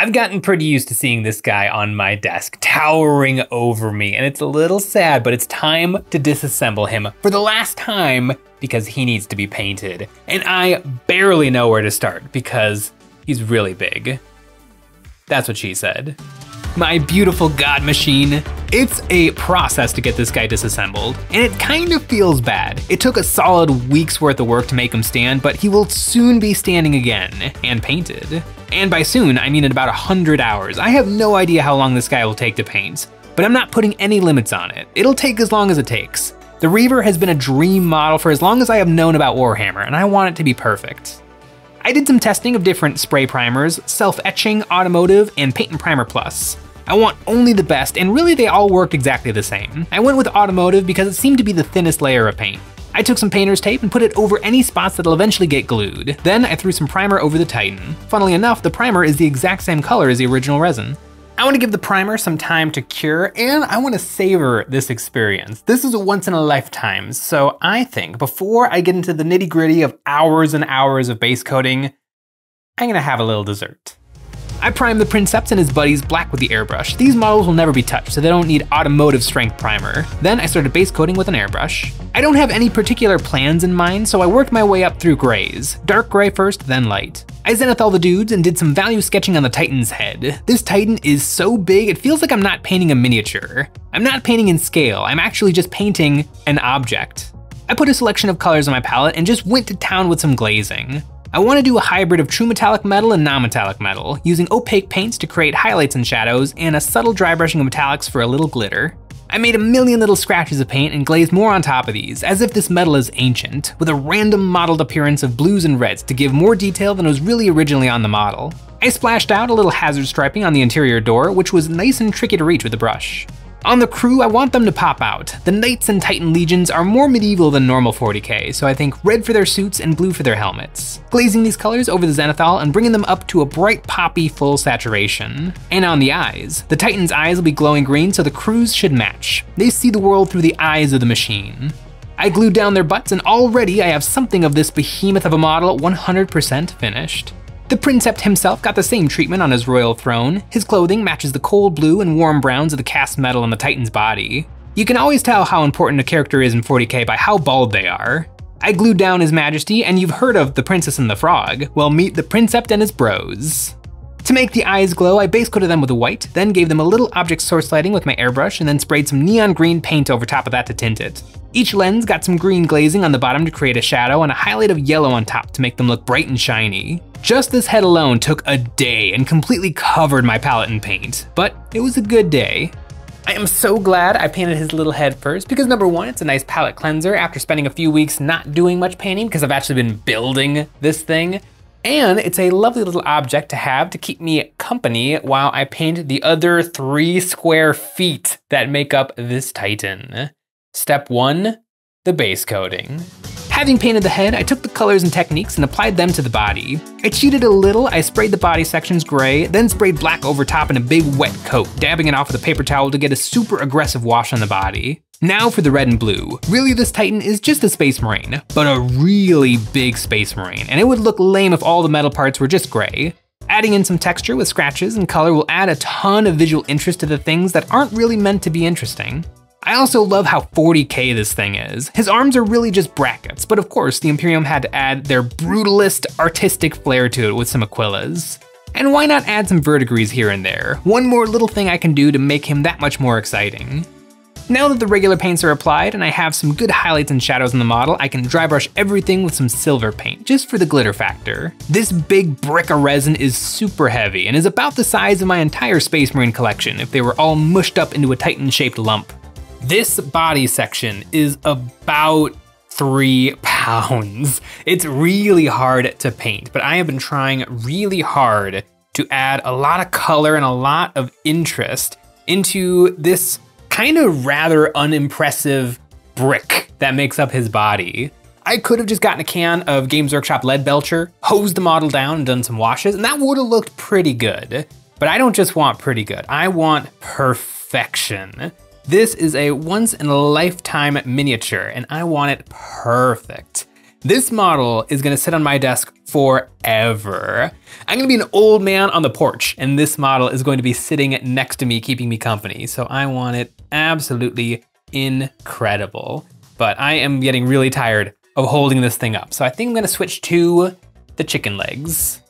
I've gotten pretty used to seeing this guy on my desk, towering over me, and it's a little sad, but it's time to disassemble him for the last time because he needs to be painted. And I barely know where to start because he's really big. That's what she said. My beautiful god machine. It's a process to get this guy disassembled, and it kind of feels bad. It took a solid week's worth of work to make him stand, but he will soon be standing again, and painted. And by soon, I mean in about 100 hours. I have no idea how long this guy will take to paint, but I'm not putting any limits on it. It'll take as long as it takes. The Reaver has been a dream model for as long as I have known about Warhammer, and I want it to be perfect. I did some testing of different spray primers, self-etching, automotive, and paint and primer plus. I want only the best, and really they all worked exactly the same. I went with automotive because it seemed to be the thinnest layer of paint. I took some painter's tape and put it over any spots that'll eventually get glued. Then I threw some primer over the Titan. Funnily enough, the primer is the exact same color as the original resin. I want to give the primer some time to cure and I want to savor this experience. This is a once in a lifetime, so I think before I get into the nitty gritty of hours and hours of base coating, I'm gonna have a little dessert. I primed the Princeps and his buddies black with the airbrush. These models will never be touched, so they don't need automotive strength primer. Then I started base coating with an airbrush. I don't have any particular plans in mind, so I worked my way up through grays. Dark gray first, then light. I zenith all the dudes and did some value sketching on the Titan's head. This Titan is so big, it feels like I'm not painting a miniature. I'm not painting in scale, I'm actually just painting an object. I put a selection of colors on my palette and just went to town with some glazing. I want to do a hybrid of true metallic metal and non-metallic metal, using opaque paints to create highlights and shadows, and a subtle dry brushing of metallics for a little glitter. I made a million little scratches of paint and glazed more on top of these, as if this metal is ancient, with a random mottled appearance of blues and reds to give more detail than was really originally on the model. I splashed out a little hazard striping on the interior door, which was nice and tricky to reach with the brush. On the crew, I want them to pop out. The Knights and Titan Legions are more medieval than normal 40k, so I think red for their suits and blue for their helmets. Glazing these colors over the Zenithal and bringing them up to a bright poppy full saturation. And on the eyes, the Titan's eyes will be glowing green so the crews should match. They see the world through the eyes of the machine. I glued down their butts and already I have something of this behemoth of a model 100% finished. The Princeps himself got the same treatment on his royal throne. His clothing matches the cold blue and warm browns of the cast metal on the Titan's body. You can always tell how important a character is in 40k by how bald they are. I glued down his majesty, and you've heard of the Princess and the Frog. Well, meet the Princeps and his bros. To make the eyes glow, I base coated them with white, then gave them a little object source lighting with my airbrush, and then sprayed some neon green paint over top of that to tint it. Each lens got some green glazing on the bottom to create a shadow and a highlight of yellow on top to make them look bright and shiny. Just this head alone took a day and completely covered my palette in paint, but it was a good day. I am so glad I painted his little head first because number one, it's a nice palette cleanser after spending a few weeks not doing much painting because I've actually been building this thing. And it's a lovely little object to have to keep me company while I paint the other three square feet that make up this Titan. Step one, the base coating. Having painted the head, I took the colors and techniques and applied them to the body. I cheated a little, I sprayed the body sections gray, then sprayed black over top in a big wet coat, dabbing it off with a paper towel to get a super aggressive wash on the body. Now for the red and blue. Really this Titan is just a Space Marine, but a really big Space Marine, and it would look lame if all the metal parts were just gray. Adding in some texture with scratches and color will add a ton of visual interest to the things that aren't really meant to be interesting. I also love how 40k this thing is. His arms are really just brackets, but of course the Imperium had to add their brutalist artistic flair to it with some Aquilas. And why not add some verdigris here and there? One more little thing I can do to make him that much more exciting. Now that the regular paints are applied and I have some good highlights and shadows in the model, I can dry brush everything with some silver paint, just for the glitter factor. This big brick of resin is super heavy and is about the size of my entire Space Marine collection if they were all mushed up into a Titan-shaped lump. This body section is about three pounds. It's really hard to paint, but I have been trying really hard to add a lot of color and a lot of interest into this kind of rather unimpressive brick that makes up his body. I could have just gotten a can of Games Workshop Leadbelcher, hosed the model down and done some washes, and that would have looked pretty good. But I don't just want pretty good, I want perfection. This is a once in a lifetime miniature and I want it perfect. This model is gonna sit on my desk forever. I'm gonna be an old man on the porch, and this model is going to be sitting next to me, keeping me company. So I want it absolutely incredible. But I am getting really tired of holding this thing up. So I think I'm gonna switch to the chicken legs.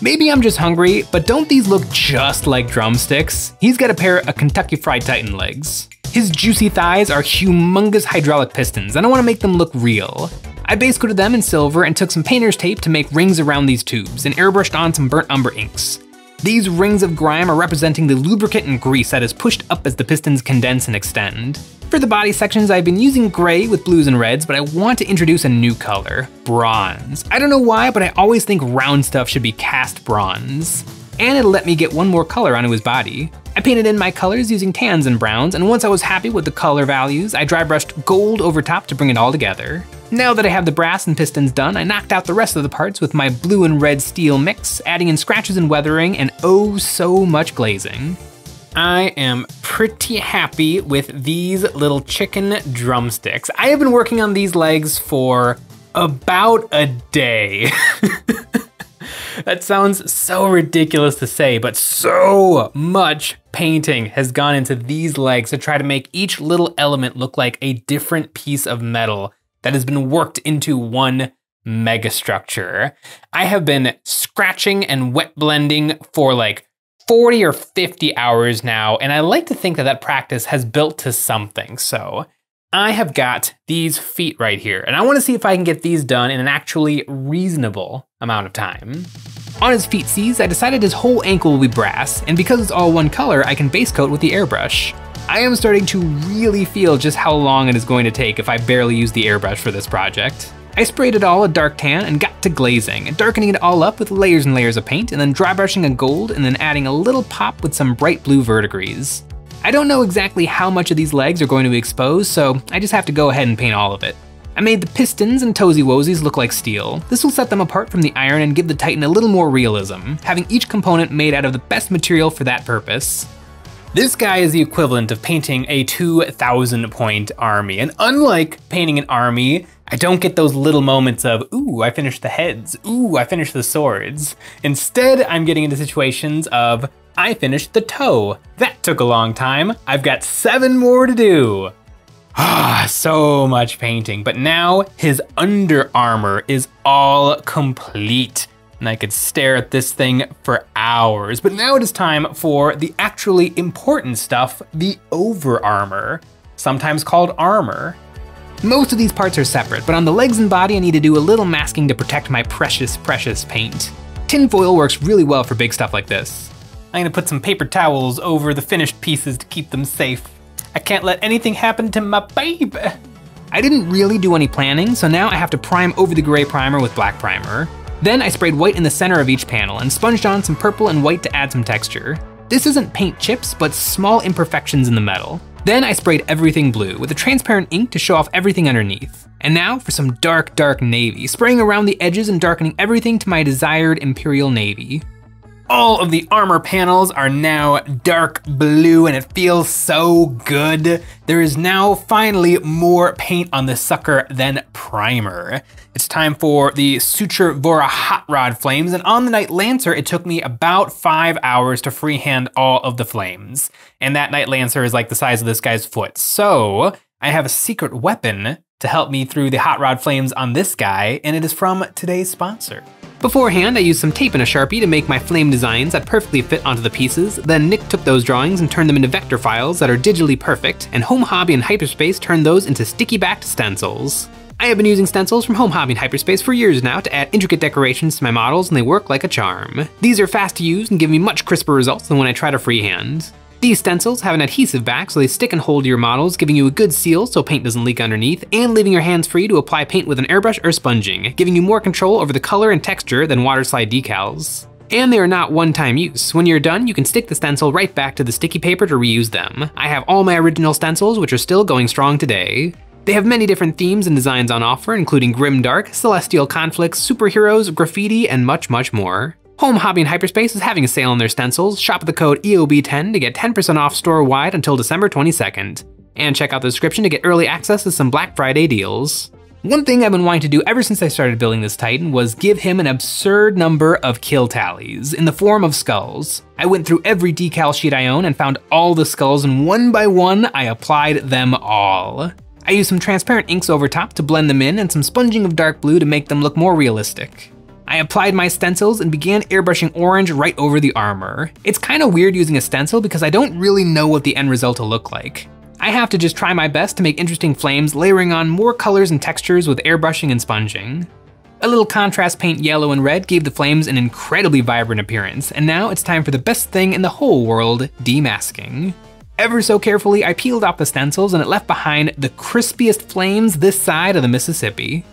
Maybe I'm just hungry, but don't these look just like drumsticks? He's got a pair of Kentucky Fried Titan legs. His juicy thighs are humongous hydraulic pistons, and I wanna make them look real. I base coated them in silver and took some painter's tape to make rings around these tubes and airbrushed on some burnt umber inks. These rings of grime are representing the lubricant and grease that is pushed up as the pistons condense and extend. For the body sections, I've been using gray with blues and reds, but I want to introduce a new color, bronze. I don't know why, but I always think round stuff should be cast bronze. And it'll let me get one more color onto his body. I painted in my colors using tans and browns, and once I was happy with the color values, I dry brushed gold over top to bring it all together. Now that I have the brass and pistons done, I knocked out the rest of the parts with my blue and red steel mix, adding in scratches and weathering, and oh so much glazing. I am pretty happy with these little chicken drumsticks. I have been working on these legs for about a day. that sounds so ridiculous to say, but so much painting has gone into these legs to try to make each little element look like a different piece of metal that has been worked into one megastructure. I have been scratching and wet blending for like 40 or 50 hours now, and I like to think that that practice has built to something. So I have got these feet right here, and I wanna see if I can get these done in an actually reasonable amount of time. On his feet C's, I decided his whole ankle will be brass, and because it's all one color, I can base coat with the airbrush. I am starting to really feel just how long it is going to take if I barely use the airbrush for this project. I sprayed it all a dark tan and got to glazing, darkening it all up with layers and layers of paint, and then dry brushing a gold, and then adding a little pop with some bright blue verdigris. I don't know exactly how much of these legs are going to be exposed, so I just have to go ahead and paint all of it. I made the pistons and toesy woesies look like steel. This will set them apart from the iron and give the Titan a little more realism, having each component made out of the best material for that purpose. This guy is the equivalent of painting a 2,000 point army, and unlike painting an army, I don't get those little moments of, ooh, I finished the heads, ooh, I finished the swords. Instead, I'm getting into situations of, I finished the toe. That took a long time. I've got seven more to do. Ah, so much painting, but now his under armor is all complete. And I could stare at this thing for hours. But now it is time for the actually important stuff, the over armor, sometimes called armor. Most of these parts are separate, but on the legs and body I need to do a little masking to protect my precious, precious paint. Tinfoil works really well for big stuff like this. I'm gonna put some paper towels over the finished pieces to keep them safe. I can't let anything happen to my baby. I didn't really do any planning, so now I have to prime over the gray primer with black primer. Then I sprayed white in the center of each panel and sponged on some purple and white to add some texture. This isn't paint chips, but small imperfections in the metal. Then I sprayed everything blue with a transparent ink to show off everything underneath. And now for some dark, dark navy, spraying around the edges and darkening everything to my desired imperial navy. All of the armor panels are now dark blue and it feels so good. There is now finally more paint on this sucker than primer. It's time for the Suture Vora Hot Rod Flames, and on the Knight Lancer, it took me about five hours to freehand all of the flames. And that Knight Lancer is like the size of this guy's foot. So I have a secret weapon to help me through the Hot Rod Flames on this guy, and it is from today's sponsor. Beforehand, I used some tape and a Sharpie to make my flame designs that perfectly fit onto the pieces, then Nick took those drawings and turned them into vector files that are digitally perfect, and Home Hobby and Hyperspace turned those into sticky-backed stencils. I have been using stencils from Home Hobby and Hyperspace for years now to add intricate decorations to my models and they work like a charm. These are fast to use and give me much crisper results than when I try to freehand. These stencils have an adhesive back so they stick and hold your models, giving you a good seal so paint doesn't leak underneath, and leaving your hands free to apply paint with an airbrush or sponging, giving you more control over the color and texture than water slide decals. And they are not one-time use. When you're done, you can stick the stencil right back to the sticky paper to reuse them. I have all my original stencils, which are still going strong today. They have many different themes and designs on offer, including grim dark, celestial conflicts, superheroes, graffiti, and much, much more. Home Hobby and Hyperspace is having a sale on their stencils. Shop the code EOB10 to get 10% off store-wide until December 22nd. And check out the description to get early access to some Black Friday deals. One thing I've been wanting to do ever since I started building this Titan was give him an absurd number of kill tallies in the form of skulls. I went through every decal sheet I own and found all the skulls and one by one I applied them all. I used some transparent inks over top to blend them in and some sponging of dark blue to make them look more realistic. I applied my stencils and began airbrushing orange right over the armor. It's kinda weird using a stencil because I don't really know what the end result will look like. I have to just try my best to make interesting flames, layering on more colors and textures with airbrushing and sponging. A little contrast paint yellow and red gave the flames an incredibly vibrant appearance, and now it's time for the best thing in the whole world, demasking. Ever so carefully, I peeled off the stencils and it left behind the crispiest flames this side of the Mississippi.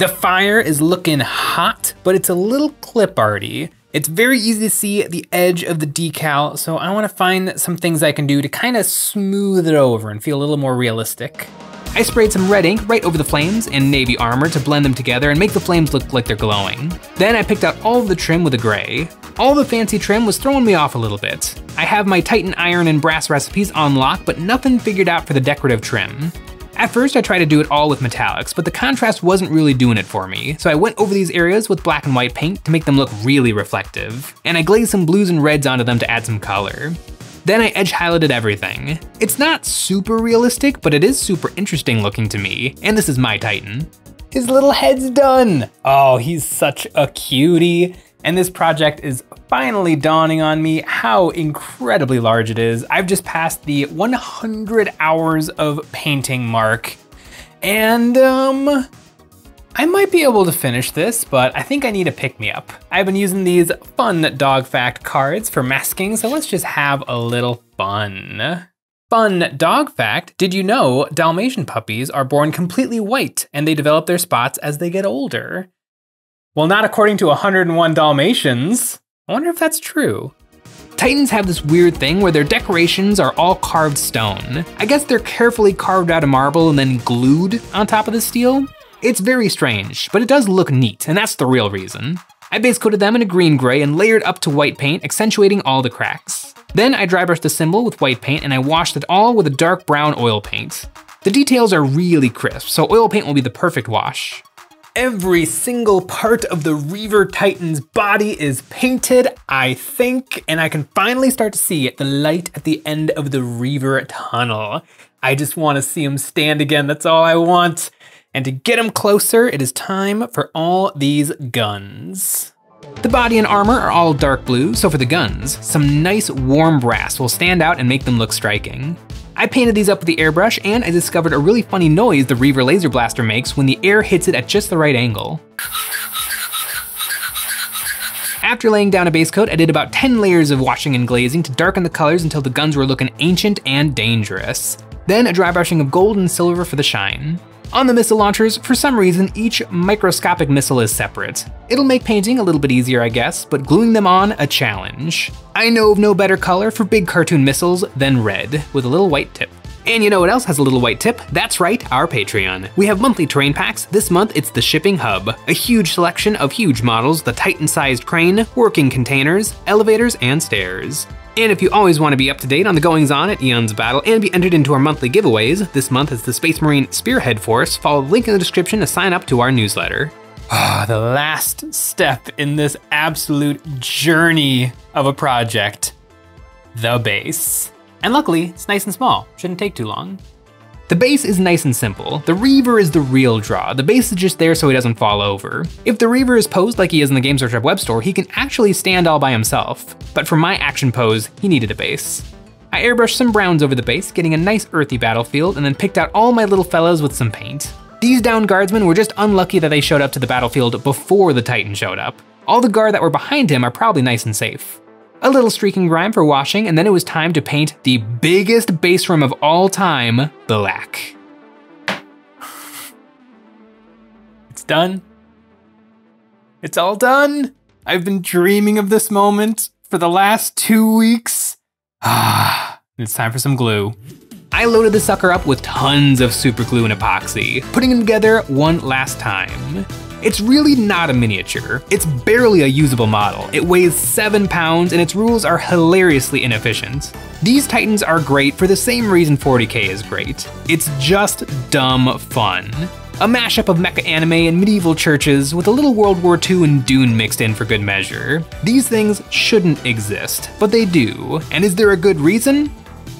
The fire is looking hot, but it's a little clip arty. It's very easy to see the edge of the decal, so I wanna find some things I can do to kind of smooth it over and feel a little more realistic. I sprayed some red ink right over the flames and navy armor to blend them together and make the flames look like they're glowing. Then I picked out all of the trim with a gray. All the fancy trim was throwing me off a little bit. I have my Titan iron and brass recipes on lock, but nothing figured out for the decorative trim. At first I tried to do it all with metallics, but the contrast wasn't really doing it for me, so I went over these areas with black and white paint to make them look really reflective. And I glazed some blues and reds onto them to add some color. Then I edge highlighted everything. It's not super realistic, but it is super interesting looking to me, and this is my Titan. His little head's done! Oh, he's such a cutie. And this project is finally dawning on me how incredibly large it is. I've just passed the 100 hours of painting mark. And, um, I might be able to finish this, but I think I need a pick-me-up. I've been using these fun dog fact cards for masking, so let's just have a little fun. Fun dog fact, did you know Dalmatian puppies are born completely white and they develop their spots as they get older? Well, not according to 101 Dalmatians. I wonder if that's true. Titans have this weird thing where their decorations are all carved stone. I guess they're carefully carved out of marble and then glued on top of the steel. It's very strange, but it does look neat, and that's the real reason. I base coated them in a green gray and layered up to white paint, accentuating all the cracks. Then I dry brushed the symbol with white paint and I washed it all with a dark brown oil paint. The details are really crisp, so oil paint will be the perfect wash. Every single part of the Reaver Titan's body is painted, I think, and I can finally start to see the light at the end of the Reaver tunnel. I just want to see him stand again, that's all I want. And to get him closer, it is time for all these guns. The body and armor are all dark blue, so for the guns, some nice warm brass will stand out and make them look striking. I painted these up with the airbrush and I discovered a really funny noise the Reaver Laser Blaster makes when the air hits it at just the right angle. After laying down a base coat, I did about 10 layers of washing and glazing to darken the colors until the guns were looking ancient and dangerous. Then a dry brushing of gold and silver for the shine. On the missile launchers, for some reason, each microscopic missile is separate. It'll make painting a little bit easier, I guess, but gluing them on, a challenge. I know of no better color for big cartoon missiles than red, with a little white tip. And you know what else has a little white tip? That's right, our Patreon. We have monthly terrain packs. This month it's the Shipping Hub, a huge selection of huge models, the Titan-sized crane, working containers, elevators, and stairs. And if you always want to be up to date on the goings on at Eon's Battle and be entered into our monthly giveaways, this month is the Space Marine Spearhead Force. Follow the link in the description to sign up to our newsletter. Ah, the last step in this absolute journey of a project, the base. And luckily, it's nice and small, shouldn't take too long. The base is nice and simple. The Reaver is the real draw. The base is just there so he doesn't fall over. If the Reaver is posed like he is in the Games Workshop web store, he can actually stand all by himself. But for my action pose, he needed a base. I airbrushed some browns over the base, getting a nice earthy battlefield, and then picked out all my little fellows with some paint. These down guardsmen were just unlucky that they showed up to the battlefield before the Titan showed up. All the guard that were behind him are probably nice and safe a little streaking grime for washing, and then it was time to paint the biggest base room of all time, black. It's done. It's all done. I've been dreaming of this moment for the last two weeks. Ah, it's time for some glue. I loaded the sucker up with tons of super glue and epoxy, putting them together one last time. It's really not a miniature. It's barely a usable model. It weighs 7 pounds and its rules are hilariously inefficient. These Titans are great for the same reason 40k is great. It's just dumb fun. A mashup of mecha anime and medieval churches with a little World War II and Dune mixed in for good measure. These things shouldn't exist, but they do. And is there a good reason?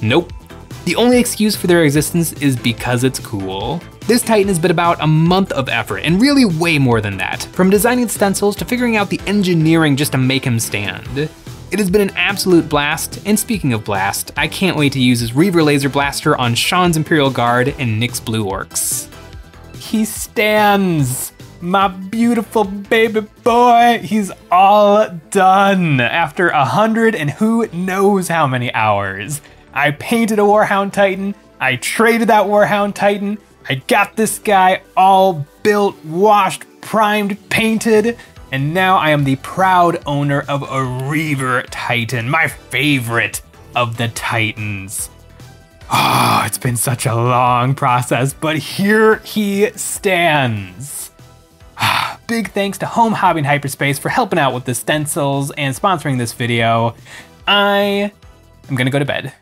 Nope. The only excuse for their existence is because it's cool. This Titan has been about a month of effort, and really way more than that, from designing stencils to figuring out the engineering just to make him stand. It has been an absolute blast, and speaking of blast, I can't wait to use his Reaver Laser Blaster on Sean's Imperial Guard and Nick's Blue Orks. He stands! My beautiful baby boy, he's all done after a hundred and who knows how many hours. I painted a Warhound Titan, I traded that Warhound Titan, I got this guy all built, washed, primed, painted, and now I am the proud owner of a Reaver Titan, my favorite of the Titans. Oh, it's been such a long process, but here he stands. Ah, big thanks to Home Hobby and Hyperspace for helping out with the stencils and sponsoring this video. I am gonna go to bed.